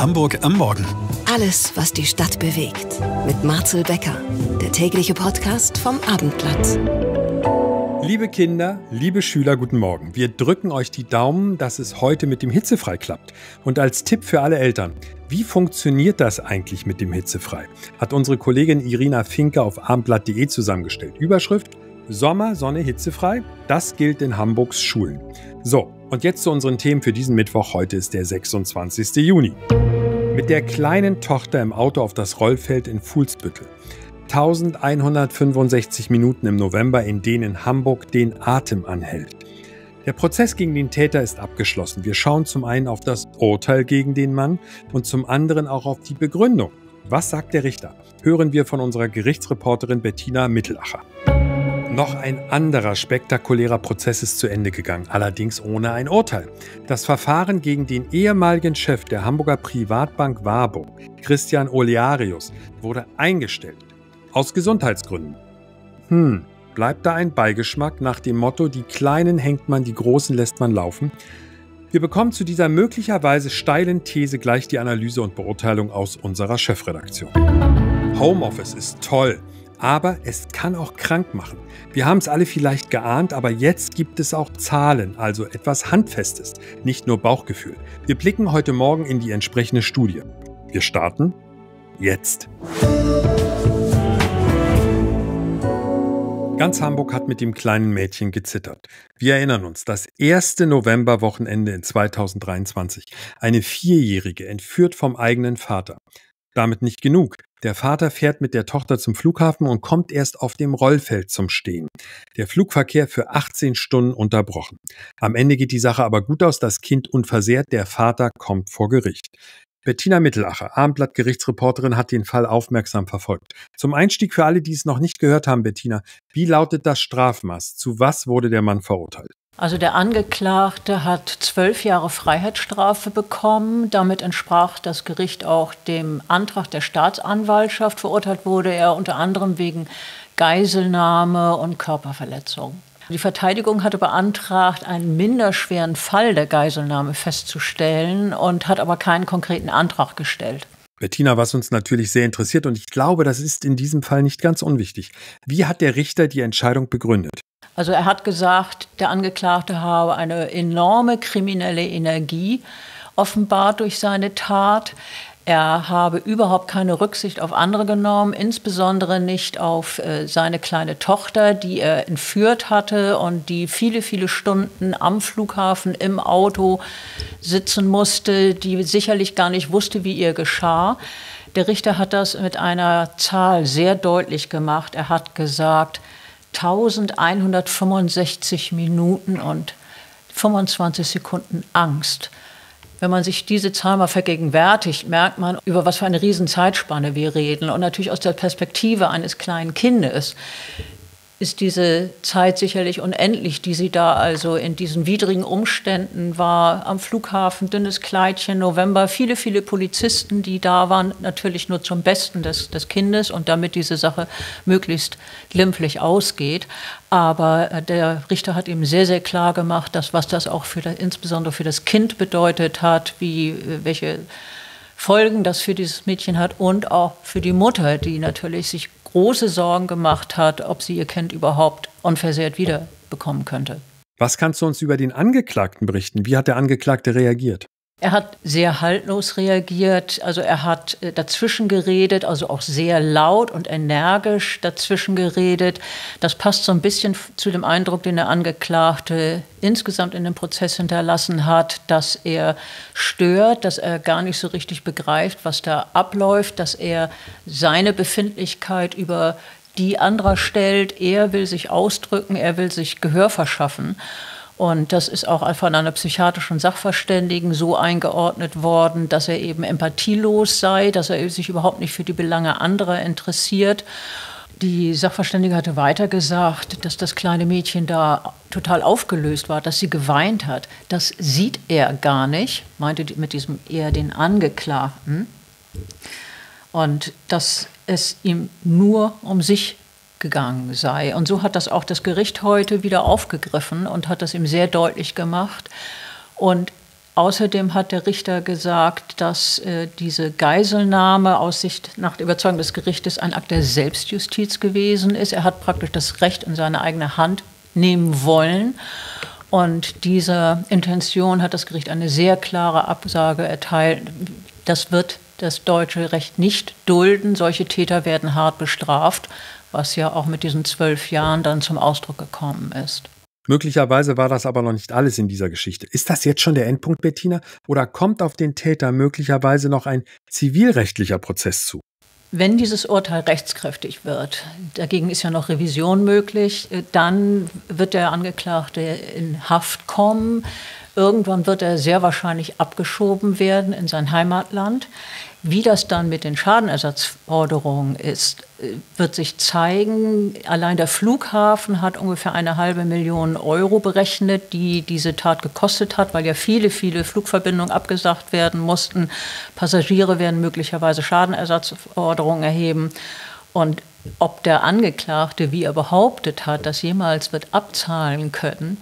Hamburg am Morgen. Alles, was die Stadt bewegt. Mit Marcel Becker, der tägliche Podcast vom Abendblatt. Liebe Kinder, liebe Schüler, guten Morgen. Wir drücken euch die Daumen, dass es heute mit dem Hitzefrei klappt. Und als Tipp für alle Eltern, wie funktioniert das eigentlich mit dem Hitzefrei? Hat unsere Kollegin Irina Finke auf abendblatt.de zusammengestellt. Überschrift Sommer, Sonne, hitzefrei. Das gilt in Hamburgs Schulen. So, und jetzt zu unseren Themen für diesen Mittwoch. Heute ist der 26. Juni. Mit der kleinen Tochter im Auto auf das Rollfeld in Fuhlsbüttel. 1165 Minuten im November, in denen Hamburg den Atem anhält. Der Prozess gegen den Täter ist abgeschlossen. Wir schauen zum einen auf das Urteil gegen den Mann und zum anderen auch auf die Begründung. Was sagt der Richter? Hören wir von unserer Gerichtsreporterin Bettina Mittelacher. Noch ein anderer spektakulärer Prozess ist zu Ende gegangen, allerdings ohne ein Urteil. Das Verfahren gegen den ehemaligen Chef der Hamburger Privatbank Warburg, Christian Olearius, wurde eingestellt. Aus Gesundheitsgründen. Hm, bleibt da ein Beigeschmack nach dem Motto, die Kleinen hängt man, die Großen lässt man laufen? Wir bekommen zu dieser möglicherweise steilen These gleich die Analyse und Beurteilung aus unserer Chefredaktion. Homeoffice ist toll. Aber es kann auch krank machen. Wir haben es alle vielleicht geahnt, aber jetzt gibt es auch Zahlen, also etwas Handfestes, nicht nur Bauchgefühl. Wir blicken heute Morgen in die entsprechende Studie. Wir starten jetzt. Ganz Hamburg hat mit dem kleinen Mädchen gezittert. Wir erinnern uns, das erste Novemberwochenende in 2023. Eine Vierjährige entführt vom eigenen Vater. Damit nicht genug. Der Vater fährt mit der Tochter zum Flughafen und kommt erst auf dem Rollfeld zum Stehen. Der Flugverkehr für 18 Stunden unterbrochen. Am Ende geht die Sache aber gut aus, das Kind unversehrt, der Vater kommt vor Gericht. Bettina Mittelacher, Abendblatt-Gerichtsreporterin, hat den Fall aufmerksam verfolgt. Zum Einstieg für alle, die es noch nicht gehört haben, Bettina, wie lautet das Strafmaß? Zu was wurde der Mann verurteilt? Also der Angeklagte hat zwölf Jahre Freiheitsstrafe bekommen. Damit entsprach das Gericht auch dem Antrag der Staatsanwaltschaft. Verurteilt wurde er unter anderem wegen Geiselnahme und Körperverletzung. Die Verteidigung hatte beantragt, einen minderschweren Fall der Geiselnahme festzustellen und hat aber keinen konkreten Antrag gestellt. Bettina, was uns natürlich sehr interessiert, und ich glaube, das ist in diesem Fall nicht ganz unwichtig. Wie hat der Richter die Entscheidung begründet? Also er hat gesagt, der Angeklagte habe eine enorme kriminelle Energie offenbart durch seine Tat. Er habe überhaupt keine Rücksicht auf andere genommen, insbesondere nicht auf äh, seine kleine Tochter, die er entführt hatte und die viele, viele Stunden am Flughafen im Auto sitzen musste, die sicherlich gar nicht wusste, wie ihr geschah. Der Richter hat das mit einer Zahl sehr deutlich gemacht. Er hat gesagt, 1165 Minuten und 25 Sekunden Angst. Wenn man sich diese Zahl mal vergegenwärtigt, merkt man, über was für eine Riesenzeitspanne wir reden. Und natürlich aus der Perspektive eines kleinen Kindes ist diese Zeit sicherlich unendlich, die sie da also in diesen widrigen Umständen war. Am Flughafen, dünnes Kleidchen, November, viele, viele Polizisten, die da waren, natürlich nur zum Besten des, des Kindes und damit diese Sache möglichst glimpflich ausgeht. Aber äh, der Richter hat ihm sehr, sehr klar gemacht, dass, was das auch für, insbesondere für das Kind bedeutet hat, wie, äh, welche Folgen das für dieses Mädchen hat und auch für die Mutter, die natürlich sich große Sorgen gemacht hat, ob sie ihr Kind überhaupt unversehrt wiederbekommen könnte. Was kannst du uns über den Angeklagten berichten? Wie hat der Angeklagte reagiert? Er hat sehr haltlos reagiert, also er hat äh, dazwischen geredet, also auch sehr laut und energisch dazwischen geredet. Das passt so ein bisschen zu dem Eindruck, den der Angeklagte insgesamt in dem Prozess hinterlassen hat, dass er stört, dass er gar nicht so richtig begreift, was da abläuft, dass er seine Befindlichkeit über die anderer stellt. Er will sich ausdrücken, er will sich Gehör verschaffen. Und das ist auch von einer psychiatrischen Sachverständigen so eingeordnet worden, dass er eben empathielos sei, dass er sich überhaupt nicht für die Belange anderer interessiert. Die Sachverständige hatte weiter gesagt, dass das kleine Mädchen da total aufgelöst war, dass sie geweint hat. Das sieht er gar nicht, meinte mit diesem eher den Angeklagten. Und dass es ihm nur um sich gegangen sei. Und so hat das auch das Gericht heute wieder aufgegriffen und hat das ihm sehr deutlich gemacht. Und Außerdem hat der Richter gesagt, dass äh, diese Geiselnahme aus Sicht nach der Überzeugung des Gerichtes ein Akt der Selbstjustiz gewesen ist. Er hat praktisch das Recht in seine eigene Hand nehmen wollen. Und dieser Intention hat das Gericht eine sehr klare Absage erteilt. Das wird das deutsche Recht nicht dulden. Solche Täter werden hart bestraft, was ja auch mit diesen zwölf Jahren dann zum Ausdruck gekommen ist. Möglicherweise war das aber noch nicht alles in dieser Geschichte. Ist das jetzt schon der Endpunkt, Bettina? Oder kommt auf den Täter möglicherweise noch ein zivilrechtlicher Prozess zu? Wenn dieses Urteil rechtskräftig wird, dagegen ist ja noch Revision möglich, dann wird der Angeklagte in Haft kommen. Irgendwann wird er sehr wahrscheinlich abgeschoben werden in sein Heimatland. Wie das dann mit den Schadenersatzforderungen ist, wird sich zeigen. Allein der Flughafen hat ungefähr eine halbe Million Euro berechnet, die diese Tat gekostet hat, weil ja viele, viele Flugverbindungen abgesagt werden mussten. Passagiere werden möglicherweise Schadenersatzforderungen erheben. Und ob der Angeklagte, wie er behauptet hat, das jemals wird abzahlen können,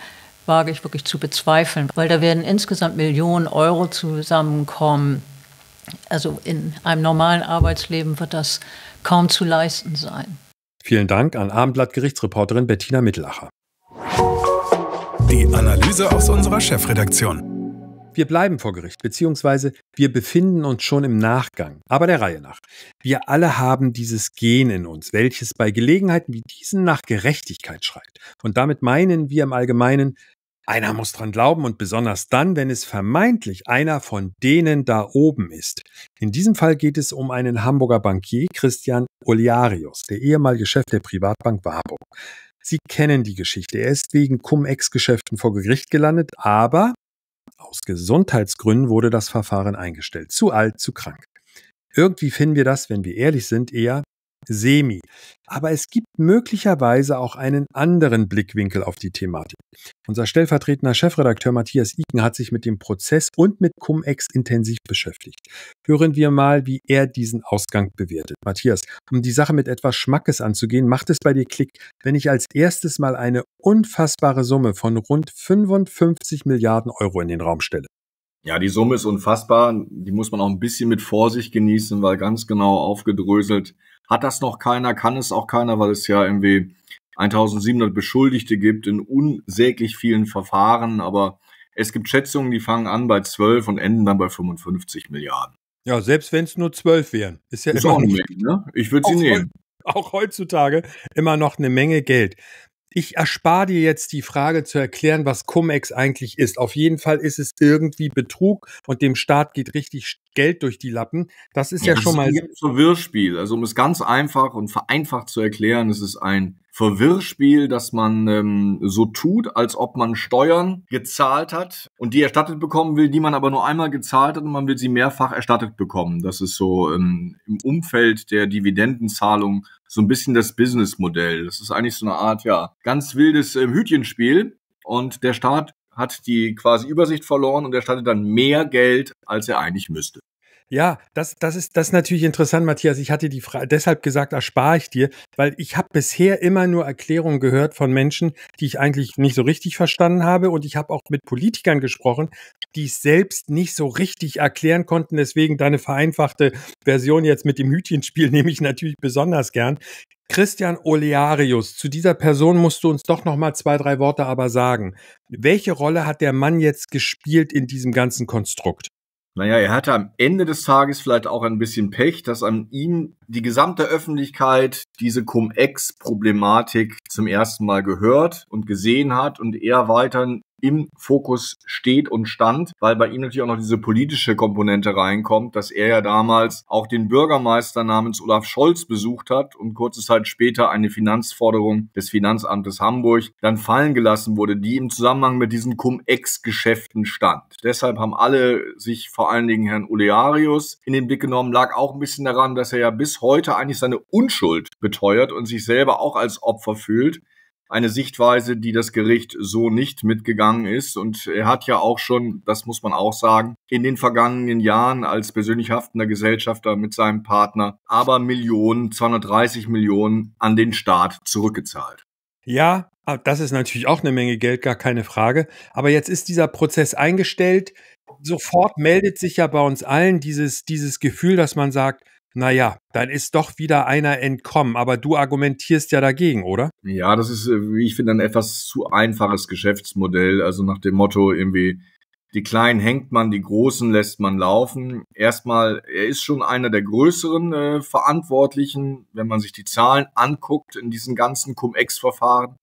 wage ich wirklich zu bezweifeln, weil da werden insgesamt Millionen Euro zusammenkommen also in einem normalen Arbeitsleben wird das kaum zu leisten sein. Vielen Dank an Abendblatt-Gerichtsreporterin Bettina Mittelacher. Die Analyse aus unserer Chefredaktion. Wir bleiben vor Gericht, beziehungsweise wir befinden uns schon im Nachgang, aber der Reihe nach. Wir alle haben dieses Gen in uns, welches bei Gelegenheiten wie diesen nach Gerechtigkeit schreit. Und damit meinen wir im Allgemeinen einer muss dran glauben und besonders dann, wenn es vermeintlich einer von denen da oben ist. In diesem Fall geht es um einen Hamburger Bankier, Christian Oliarius, der ehemalige Chef der Privatbank Warburg. Sie kennen die Geschichte. Er ist wegen Cum-Ex-Geschäften vor Gericht gelandet, aber aus Gesundheitsgründen wurde das Verfahren eingestellt. Zu alt, zu krank. Irgendwie finden wir das, wenn wir ehrlich sind, eher semi. Aber es gibt möglicherweise auch einen anderen Blickwinkel auf die Thematik. Unser stellvertretender Chefredakteur Matthias Iken hat sich mit dem Prozess und mit Cum-Ex intensiv beschäftigt. Hören wir mal, wie er diesen Ausgang bewertet. Matthias, um die Sache mit etwas Schmackes anzugehen, macht es bei dir Klick, wenn ich als erstes mal eine unfassbare Summe von rund 55 Milliarden Euro in den Raum stelle. Ja, die Summe ist unfassbar. Die muss man auch ein bisschen mit Vorsicht genießen, weil ganz genau aufgedröselt hat das noch keiner, kann es auch keiner, weil es ja irgendwie 1700 Beschuldigte gibt in unsäglich vielen Verfahren, aber es gibt Schätzungen, die fangen an bei 12 und enden dann bei 55 Milliarden. Ja, selbst wenn es nur 12 wären. Ist ja ist immer auch eine Menge, ne? Ich würde sie nehmen. Auch heutzutage immer noch eine Menge Geld. Ich erspare dir jetzt die Frage zu erklären, was Cum-Ex eigentlich ist. Auf jeden Fall ist es irgendwie Betrug und dem Staat geht richtig Geld durch die Lappen. Das ist ja, ja schon mal. ein Verwirrspiel. Also um es ganz einfach und vereinfacht zu erklären, es ist ein Verwirrspiel, dass man ähm, so tut, als ob man Steuern gezahlt hat und die erstattet bekommen will, die man aber nur einmal gezahlt hat und man will sie mehrfach erstattet bekommen. Das ist so ähm, im Umfeld der Dividendenzahlung so ein bisschen das Businessmodell. Das ist eigentlich so eine Art, ja, ganz wildes äh, Hütchenspiel und der Staat hat die quasi Übersicht verloren und erstattet dann mehr Geld, als er eigentlich müsste. Ja, das, das, ist, das ist natürlich interessant, Matthias. Ich hatte die Frage deshalb gesagt, erspare ich dir, weil ich habe bisher immer nur Erklärungen gehört von Menschen, die ich eigentlich nicht so richtig verstanden habe. Und ich habe auch mit Politikern gesprochen, die es selbst nicht so richtig erklären konnten. Deswegen deine vereinfachte Version jetzt mit dem Hütchenspiel nehme ich natürlich besonders gern. Christian Olearius, zu dieser Person musst du uns doch noch mal zwei, drei Worte aber sagen. Welche Rolle hat der Mann jetzt gespielt in diesem ganzen Konstrukt? Naja, er hatte am Ende des Tages vielleicht auch ein bisschen Pech, dass an ihm die gesamte Öffentlichkeit diese Cum-Ex-Problematik zum ersten Mal gehört und gesehen hat und er weiter im Fokus steht und stand, weil bei ihm natürlich auch noch diese politische Komponente reinkommt, dass er ja damals auch den Bürgermeister namens Olaf Scholz besucht hat und kurze Zeit später eine Finanzforderung des Finanzamtes Hamburg dann fallen gelassen wurde, die im Zusammenhang mit diesen Cum-Ex-Geschäften stand. Deshalb haben alle sich vor allen Dingen Herrn Olearius in den Blick genommen, lag auch ein bisschen daran, dass er ja bis heute eigentlich seine Unschuld beteuert und sich selber auch als Opfer fühlt eine Sichtweise, die das Gericht so nicht mitgegangen ist. Und er hat ja auch schon, das muss man auch sagen, in den vergangenen Jahren als persönlich haftender Gesellschafter mit seinem Partner aber Millionen, 230 Millionen an den Staat zurückgezahlt. Ja, das ist natürlich auch eine Menge Geld, gar keine Frage. Aber jetzt ist dieser Prozess eingestellt. sofort meldet sich ja bei uns allen dieses, dieses Gefühl, dass man sagt, naja, dann ist doch wieder einer entkommen. Aber du argumentierst ja dagegen, oder? Ja, das ist, äh, wie ich finde, ein etwas zu einfaches Geschäftsmodell. Also nach dem Motto irgendwie, die Kleinen hängt man, die Großen lässt man laufen. Erstmal, er ist schon einer der größeren äh, Verantwortlichen, wenn man sich die Zahlen anguckt in diesen ganzen Cum-Ex-Verfahren.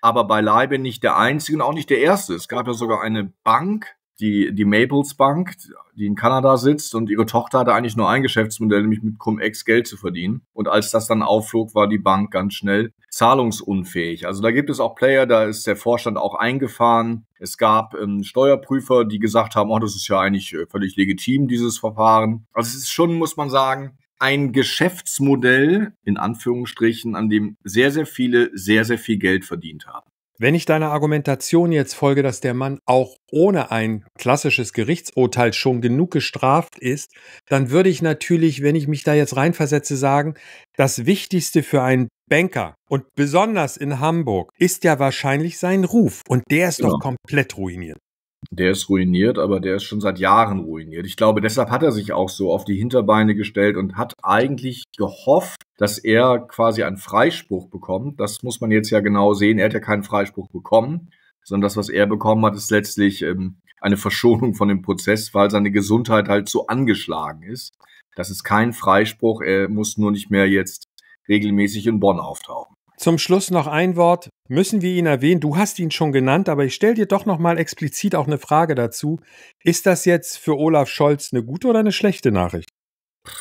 Aber beileibe nicht der einzige und auch nicht der erste. Es gab ja sogar eine Bank, die, die Maples Bank, die in Kanada sitzt und ihre Tochter hatte eigentlich nur ein Geschäftsmodell, nämlich mit Cum-Ex Geld zu verdienen. Und als das dann aufflog, war die Bank ganz schnell zahlungsunfähig. Also da gibt es auch Player, da ist der Vorstand auch eingefahren. Es gab ähm, Steuerprüfer, die gesagt haben, oh, das ist ja eigentlich äh, völlig legitim, dieses Verfahren. Also es ist schon, muss man sagen, ein Geschäftsmodell, in Anführungsstrichen, an dem sehr, sehr viele sehr, sehr viel Geld verdient haben. Wenn ich deiner Argumentation jetzt folge, dass der Mann auch ohne ein klassisches Gerichtsurteil schon genug gestraft ist, dann würde ich natürlich, wenn ich mich da jetzt reinversetze, sagen, das Wichtigste für einen Banker und besonders in Hamburg ist ja wahrscheinlich sein Ruf und der ist ja. doch komplett ruiniert. Der ist ruiniert, aber der ist schon seit Jahren ruiniert. Ich glaube, deshalb hat er sich auch so auf die Hinterbeine gestellt und hat eigentlich gehofft, dass er quasi einen Freispruch bekommt. Das muss man jetzt ja genau sehen. Er hat ja keinen Freispruch bekommen, sondern das, was er bekommen hat, ist letztlich ähm, eine Verschonung von dem Prozess, weil seine Gesundheit halt so angeschlagen ist. Das ist kein Freispruch. Er muss nur nicht mehr jetzt regelmäßig in Bonn auftauchen. Zum Schluss noch ein Wort. Müssen wir ihn erwähnen? Du hast ihn schon genannt, aber ich stelle dir doch noch mal explizit auch eine Frage dazu. Ist das jetzt für Olaf Scholz eine gute oder eine schlechte Nachricht?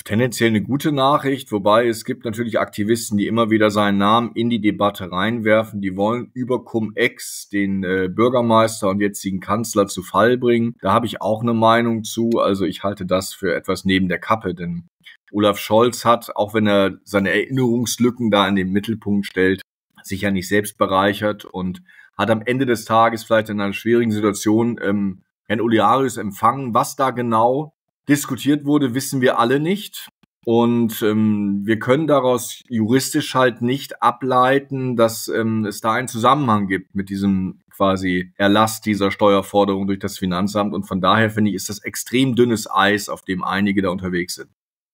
Tendenziell eine gute Nachricht, wobei es gibt natürlich Aktivisten, die immer wieder seinen Namen in die Debatte reinwerfen. Die wollen über Cum-Ex den äh, Bürgermeister und jetzigen Kanzler zu Fall bringen. Da habe ich auch eine Meinung zu. Also ich halte das für etwas neben der Kappe, denn Olaf Scholz hat, auch wenn er seine Erinnerungslücken da in den Mittelpunkt stellt, sich ja nicht selbst bereichert und hat am Ende des Tages vielleicht in einer schwierigen Situation ähm, Herrn Oliarius empfangen. Was da genau diskutiert wurde, wissen wir alle nicht. Und ähm, wir können daraus juristisch halt nicht ableiten, dass ähm, es da einen Zusammenhang gibt mit diesem quasi Erlass dieser Steuerforderung durch das Finanzamt. Und von daher finde ich, ist das extrem dünnes Eis, auf dem einige da unterwegs sind.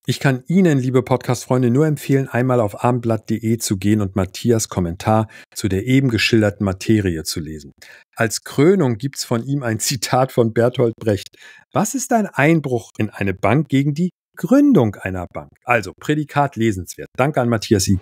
Ich kann Ihnen, liebe Podcast-Freunde, nur empfehlen, einmal auf abendblatt.de zu gehen und Matthias Kommentar zu der eben geschilderten Materie zu lesen. Als Krönung gibt's von ihm ein Zitat von Bertolt Brecht. Was ist ein Einbruch in eine Bank gegen die Gründung einer Bank? Also, Prädikat lesenswert. Danke an Matthias Sie.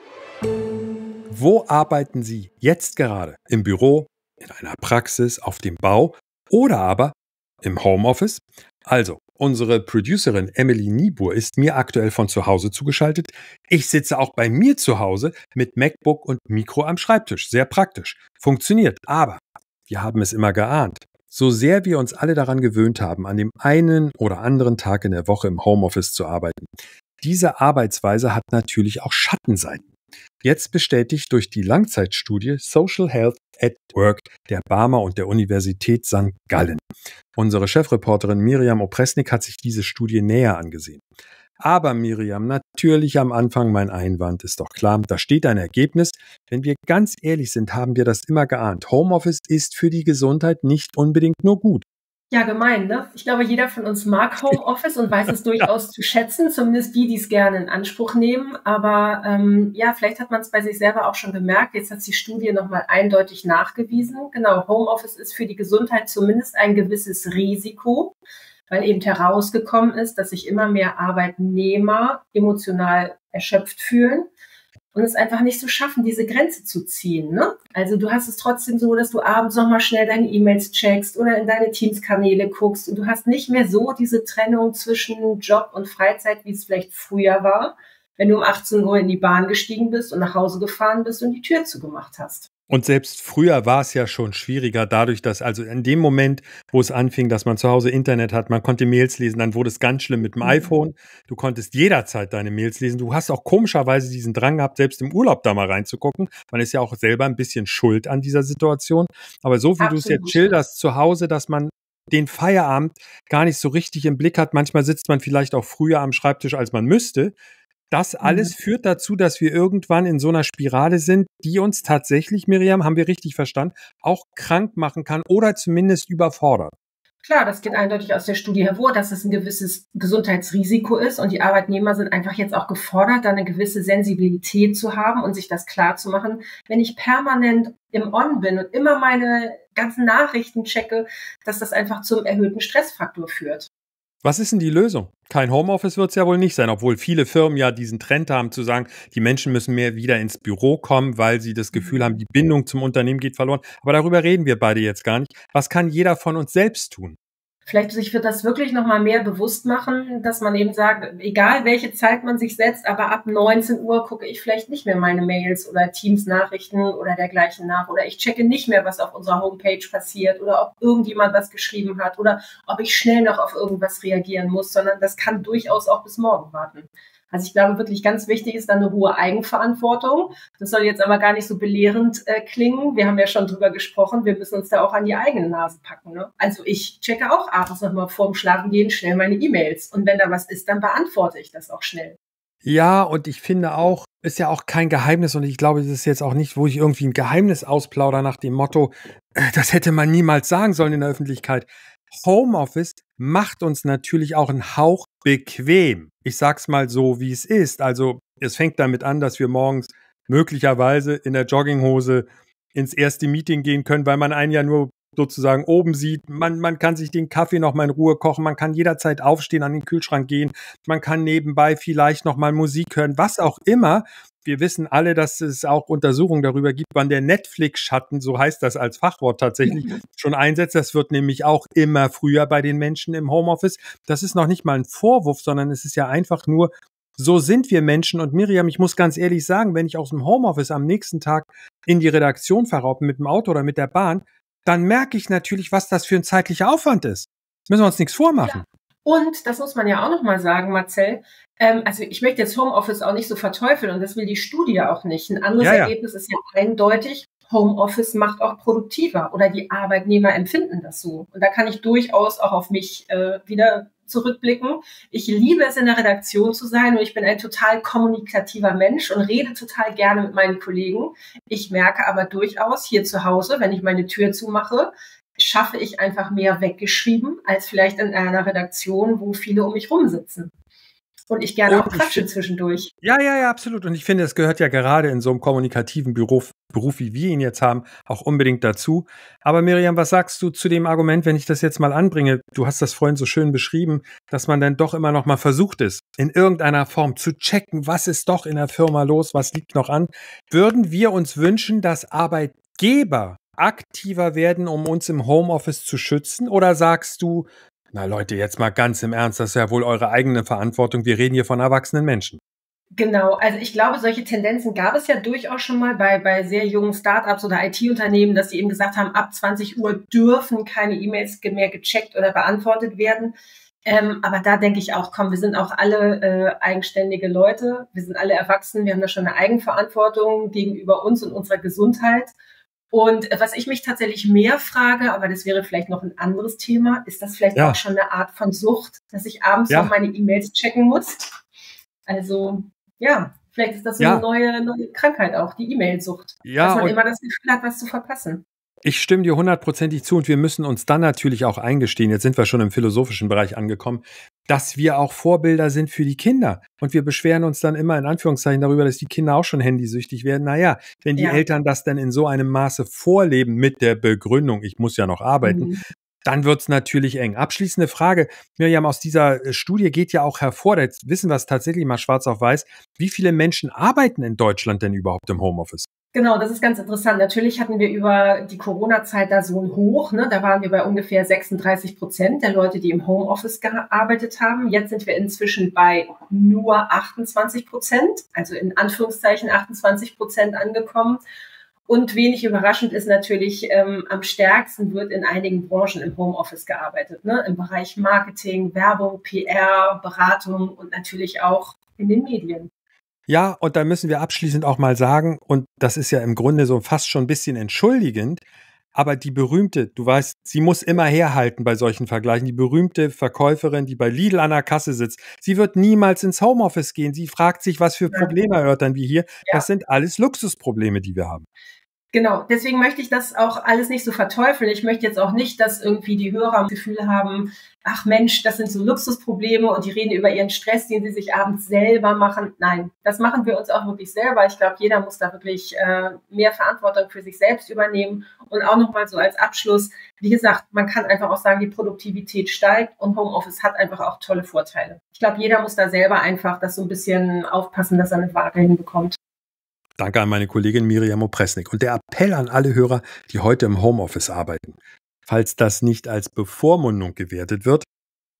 Wo arbeiten Sie jetzt gerade? Im Büro, in einer Praxis, auf dem Bau oder aber im Homeoffice? Also, Unsere Producerin Emily Niebuhr ist mir aktuell von zu Hause zugeschaltet. Ich sitze auch bei mir zu Hause mit MacBook und Mikro am Schreibtisch. Sehr praktisch. Funktioniert. Aber wir haben es immer geahnt. So sehr wir uns alle daran gewöhnt haben, an dem einen oder anderen Tag in der Woche im Homeoffice zu arbeiten, diese Arbeitsweise hat natürlich auch Schattenseiten. Jetzt bestätigt durch die Langzeitstudie Social Health at Work der Barmer und der Universität St. Gallen. Unsere Chefreporterin Miriam Opresnik hat sich diese Studie näher angesehen. Aber Miriam, natürlich am Anfang mein Einwand, ist doch klar, da steht ein Ergebnis. Wenn wir ganz ehrlich sind, haben wir das immer geahnt. Homeoffice ist für die Gesundheit nicht unbedingt nur gut. Ja, gemein, ne? Ich glaube, jeder von uns mag Homeoffice und weiß es durchaus ja. zu schätzen, zumindest die, die es gerne in Anspruch nehmen. Aber ähm, ja, vielleicht hat man es bei sich selber auch schon gemerkt. Jetzt hat die Studie nochmal eindeutig nachgewiesen. Genau, Homeoffice ist für die Gesundheit zumindest ein gewisses Risiko, weil eben herausgekommen ist, dass sich immer mehr Arbeitnehmer emotional erschöpft fühlen und es einfach nicht so schaffen, diese Grenze zu ziehen. Ne? Also du hast es trotzdem so, dass du abends nochmal schnell deine E-Mails checkst oder in deine Teams-Kanäle guckst und du hast nicht mehr so diese Trennung zwischen Job und Freizeit, wie es vielleicht früher war, wenn du um 18 Uhr in die Bahn gestiegen bist und nach Hause gefahren bist und die Tür zugemacht hast. Und selbst früher war es ja schon schwieriger, dadurch, dass also in dem Moment, wo es anfing, dass man zu Hause Internet hat, man konnte Mails lesen, dann wurde es ganz schlimm mit dem mhm. iPhone. Du konntest jederzeit deine Mails lesen. Du hast auch komischerweise diesen Drang gehabt, selbst im Urlaub da mal reinzugucken. Man ist ja auch selber ein bisschen schuld an dieser Situation. Aber so wie du es jetzt schilderst zu Hause, dass man den Feierabend gar nicht so richtig im Blick hat. Manchmal sitzt man vielleicht auch früher am Schreibtisch, als man müsste. Das alles mhm. führt dazu, dass wir irgendwann in so einer Spirale sind, die uns tatsächlich, Miriam, haben wir richtig verstanden, auch krank machen kann oder zumindest überfordert. Klar, das geht eindeutig aus der Studie hervor, dass es ein gewisses Gesundheitsrisiko ist und die Arbeitnehmer sind einfach jetzt auch gefordert, da eine gewisse Sensibilität zu haben und sich das klar zu machen. Wenn ich permanent im On bin und immer meine ganzen Nachrichten checke, dass das einfach zum erhöhten Stressfaktor führt. Was ist denn die Lösung? Kein Homeoffice wird es ja wohl nicht sein, obwohl viele Firmen ja diesen Trend haben zu sagen, die Menschen müssen mehr wieder ins Büro kommen, weil sie das Gefühl haben, die Bindung zum Unternehmen geht verloren. Aber darüber reden wir beide jetzt gar nicht. Was kann jeder von uns selbst tun? Vielleicht sich wird das wirklich nochmal mehr bewusst machen, dass man eben sagt, egal welche Zeit man sich setzt, aber ab 19 Uhr gucke ich vielleicht nicht mehr meine Mails oder Teams-Nachrichten oder dergleichen nach oder ich checke nicht mehr, was auf unserer Homepage passiert oder ob irgendjemand was geschrieben hat oder ob ich schnell noch auf irgendwas reagieren muss, sondern das kann durchaus auch bis morgen warten. Also ich glaube wirklich ganz wichtig ist dann eine hohe Eigenverantwortung. Das soll jetzt aber gar nicht so belehrend äh, klingen. Wir haben ja schon drüber gesprochen. Wir müssen uns da auch an die eigene Nase packen. Ne? Also ich checke auch abends nochmal vorm Schlafengehen schnell meine E-Mails. Und wenn da was ist, dann beantworte ich das auch schnell. Ja, und ich finde auch, ist ja auch kein Geheimnis und ich glaube, es ist jetzt auch nicht, wo ich irgendwie ein Geheimnis ausplauder nach dem Motto, äh, das hätte man niemals sagen sollen in der Öffentlichkeit. Homeoffice macht uns natürlich auch einen Hauch bequem. Ich sag's mal so, wie es ist. Also, es fängt damit an, dass wir morgens möglicherweise in der Jogginghose ins erste Meeting gehen können, weil man einen ja nur sozusagen oben sieht. Man, man kann sich den Kaffee noch mal in Ruhe kochen, man kann jederzeit aufstehen, an den Kühlschrank gehen, man kann nebenbei vielleicht noch mal Musik hören, was auch immer. Wir wissen alle, dass es auch Untersuchungen darüber gibt, wann der Netflix-Schatten, so heißt das als Fachwort tatsächlich, schon einsetzt. Das wird nämlich auch immer früher bei den Menschen im Homeoffice. Das ist noch nicht mal ein Vorwurf, sondern es ist ja einfach nur so sind wir Menschen. Und Miriam, ich muss ganz ehrlich sagen, wenn ich aus dem Homeoffice am nächsten Tag in die Redaktion fahre, mit dem Auto oder mit der Bahn, dann merke ich natürlich, was das für ein zeitlicher Aufwand ist. Müssen wir uns nichts vormachen. Ja. Und das muss man ja auch nochmal sagen, Marcel. Ähm, also ich möchte jetzt Homeoffice auch nicht so verteufeln und das will die Studie auch nicht. Ein anderes ja, ja. Ergebnis ist ja eindeutig, Homeoffice macht auch produktiver oder die Arbeitnehmer empfinden das so. Und da kann ich durchaus auch auf mich äh, wieder zurückblicken. Ich liebe es, in der Redaktion zu sein und ich bin ein total kommunikativer Mensch und rede total gerne mit meinen Kollegen. Ich merke aber durchaus hier zu Hause, wenn ich meine Tür zumache, schaffe ich einfach mehr weggeschrieben als vielleicht in einer Redaktion, wo viele um mich rumsitzen und ich gerne und auch quatsche zwischendurch. Ja, ja, ja, absolut. Und ich finde, es gehört ja gerade in so einem kommunikativen Beruf, Beruf, wie wir ihn jetzt haben, auch unbedingt dazu. Aber Miriam, was sagst du zu dem Argument, wenn ich das jetzt mal anbringe? Du hast das vorhin so schön beschrieben, dass man dann doch immer noch mal versucht ist, in irgendeiner Form zu checken, was ist doch in der Firma los, was liegt noch an. Würden wir uns wünschen, dass Arbeitgeber aktiver werden, um uns im Homeoffice zu schützen? Oder sagst du, na Leute, jetzt mal ganz im Ernst, das ist ja wohl eure eigene Verantwortung. Wir reden hier von erwachsenen Menschen. Genau, also ich glaube, solche Tendenzen gab es ja durchaus schon mal bei, bei sehr jungen Startups oder IT-Unternehmen, dass sie eben gesagt haben, ab 20 Uhr dürfen keine E-Mails mehr gecheckt oder beantwortet werden. Ähm, aber da denke ich auch, komm, wir sind auch alle äh, eigenständige Leute, wir sind alle erwachsen, wir haben da schon eine Eigenverantwortung gegenüber uns und unserer Gesundheit. Und was ich mich tatsächlich mehr frage, aber das wäre vielleicht noch ein anderes Thema, ist das vielleicht ja. auch schon eine Art von Sucht, dass ich abends ja. noch meine E-Mails checken muss? Also, ja, vielleicht ist das so ja. eine neue, neue Krankheit auch, die E-Mail-Sucht. Ja, dass man immer das Gefühl hat, was zu verpassen. Ich stimme dir hundertprozentig zu und wir müssen uns dann natürlich auch eingestehen, jetzt sind wir schon im philosophischen Bereich angekommen, dass wir auch Vorbilder sind für die Kinder. Und wir beschweren uns dann immer in Anführungszeichen darüber, dass die Kinder auch schon handysüchtig werden. Naja, wenn die ja. Eltern das dann in so einem Maße vorleben mit der Begründung, ich muss ja noch arbeiten, mhm. dann wird's natürlich eng. Abschließende Frage, Miriam, aus dieser äh, Studie geht ja auch hervor, jetzt wissen wir es tatsächlich mal schwarz auf weiß, wie viele Menschen arbeiten in Deutschland denn überhaupt im Homeoffice? Genau, das ist ganz interessant. Natürlich hatten wir über die Corona-Zeit da so ein Hoch. Ne? Da waren wir bei ungefähr 36 Prozent der Leute, die im Homeoffice gearbeitet haben. Jetzt sind wir inzwischen bei nur 28 Prozent, also in Anführungszeichen 28 Prozent angekommen. Und wenig überraschend ist natürlich, ähm, am stärksten wird in einigen Branchen im Homeoffice gearbeitet. Ne? Im Bereich Marketing, Werbung, PR, Beratung und natürlich auch in den Medien. Ja, und da müssen wir abschließend auch mal sagen, und das ist ja im Grunde so fast schon ein bisschen entschuldigend, aber die berühmte, du weißt, sie muss immer herhalten bei solchen Vergleichen, die berühmte Verkäuferin, die bei Lidl an der Kasse sitzt, sie wird niemals ins Homeoffice gehen. Sie fragt sich, was für Probleme erörtern wir hier. Das sind alles Luxusprobleme, die wir haben. Genau, deswegen möchte ich das auch alles nicht so verteufeln. Ich möchte jetzt auch nicht, dass irgendwie die Hörer das Gefühl haben, ach Mensch, das sind so Luxusprobleme und die reden über ihren Stress, den sie sich abends selber machen. Nein, das machen wir uns auch wirklich selber. Ich glaube, jeder muss da wirklich äh, mehr Verantwortung für sich selbst übernehmen. Und auch nochmal so als Abschluss, wie gesagt, man kann einfach auch sagen, die Produktivität steigt und Homeoffice hat einfach auch tolle Vorteile. Ich glaube, jeder muss da selber einfach das so ein bisschen aufpassen, dass er eine Waage hinbekommt. Danke an meine Kollegin Miriam Opresnik und der Appell an alle Hörer, die heute im Homeoffice arbeiten. Falls das nicht als Bevormundung gewertet wird,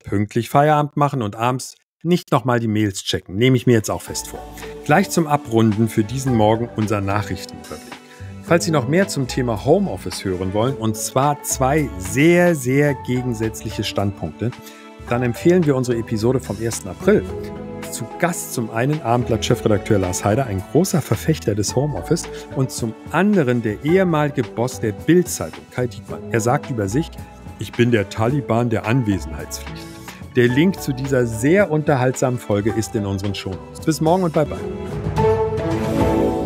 pünktlich Feierabend machen und abends nicht nochmal die Mails checken, nehme ich mir jetzt auch fest vor. Gleich zum Abrunden für diesen Morgen unser Nachrichtenüberblick. Falls Sie noch mehr zum Thema Homeoffice hören wollen, und zwar zwei sehr, sehr gegensätzliche Standpunkte, dann empfehlen wir unsere Episode vom 1. April zu Gast zum einen Abendblatt-Chefredakteur Lars Heider, ein großer Verfechter des Homeoffice, und zum anderen der ehemalige Boss der Bild-Zeitung, Kai Diekmann. Er sagt über sich, ich bin der Taliban der Anwesenheitspflicht. Der Link zu dieser sehr unterhaltsamen Folge ist in unseren Shownotes. Bis morgen und bye bye.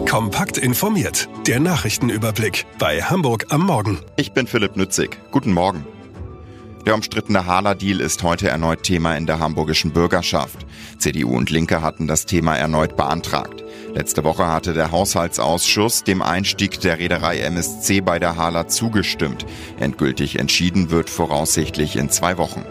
Kompakt informiert. Der Nachrichtenüberblick bei Hamburg am Morgen. Ich bin Philipp Nützig. Guten Morgen. Der umstrittene Hala-Deal ist heute erneut Thema in der hamburgischen Bürgerschaft. CDU und Linke hatten das Thema erneut beantragt. Letzte Woche hatte der Haushaltsausschuss dem Einstieg der Reederei MSC bei der Hala zugestimmt. Endgültig entschieden wird voraussichtlich in zwei Wochen.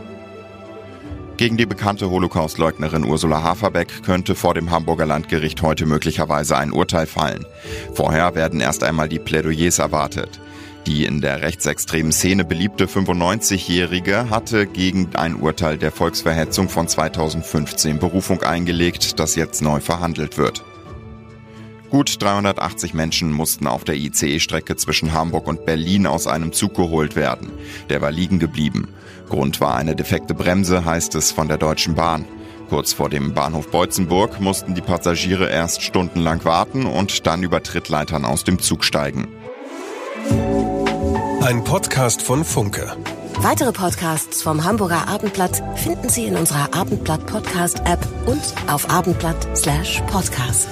Gegen die bekannte Holocaustleugnerin Ursula Haferbeck könnte vor dem Hamburger Landgericht heute möglicherweise ein Urteil fallen. Vorher werden erst einmal die Plädoyers erwartet. Die in der rechtsextremen Szene beliebte 95-Jährige hatte gegen ein Urteil der Volksverhetzung von 2015 Berufung eingelegt, das jetzt neu verhandelt wird. Gut 380 Menschen mussten auf der ICE-Strecke zwischen Hamburg und Berlin aus einem Zug geholt werden. Der war liegen geblieben. Grund war eine defekte Bremse, heißt es von der Deutschen Bahn. Kurz vor dem Bahnhof Beutzenburg mussten die Passagiere erst stundenlang warten und dann über Trittleitern aus dem Zug steigen. Ein Podcast von Funke. Weitere Podcasts vom Hamburger Abendblatt finden Sie in unserer Abendblatt Podcast App und auf abendblatt/podcast.